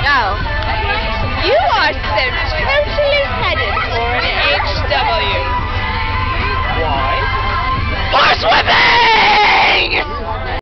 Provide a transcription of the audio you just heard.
No. You are totally headed for an HW. Why? Horse